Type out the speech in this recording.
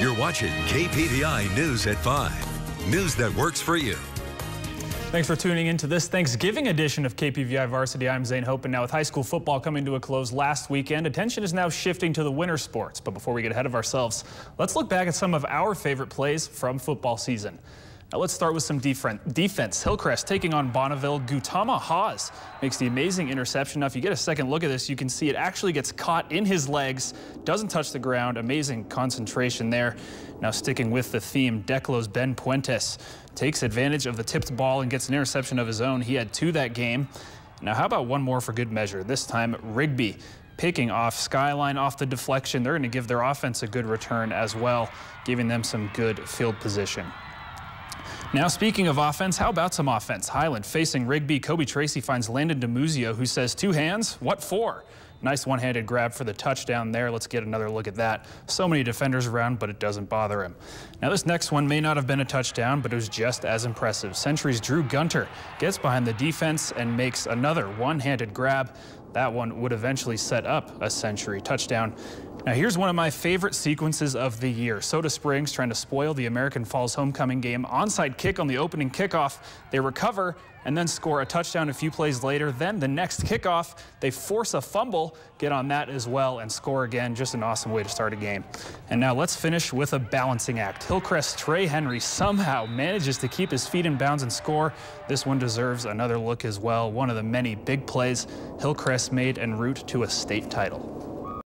You're watching KPVI News at 5. News that works for you. Thanks for tuning in to this Thanksgiving edition of KPVI Varsity. I'm Zane Hope, and now with high school football coming to a close last weekend, attention is now shifting to the winter sports. But before we get ahead of ourselves, let's look back at some of our favorite plays from football season. Now let's start with some defense. Hillcrest taking on Bonneville. Gutama Haas makes the amazing interception. Now, if you get a second look at this, you can see it actually gets caught in his legs, doesn't touch the ground. Amazing concentration there. Now sticking with the theme, Declo's Ben Puentes takes advantage of the tipped ball and gets an interception of his own. He had two that game. Now, how about one more for good measure? This time, Rigby picking off Skyline off the deflection. They're going to give their offense a good return as well, giving them some good field position. Now, speaking of offense, how about some offense? Highland facing Rigby. Kobe Tracy finds Landon DeMuzio, who says, two hands, what for? Nice one-handed grab for the touchdown there. Let's get another look at that. So many defenders around, but it doesn't bother him. Now, this next one may not have been a touchdown, but it was just as impressive. Century's Drew Gunter gets behind the defense and makes another one-handed grab. That one would eventually set up a Century touchdown. Now here's one of my favorite sequences of the year. Soda Springs trying to spoil the American Falls homecoming game. Onside kick on the opening kickoff. They recover and then score a touchdown a few plays later. Then the next kickoff, they force a fumble, get on that as well, and score again. Just an awesome way to start a game. And now let's finish with a balancing act. Hillcrest Trey Henry somehow manages to keep his feet in bounds and score. This one deserves another look as well. One of the many big plays Hillcrest made en route to a state title.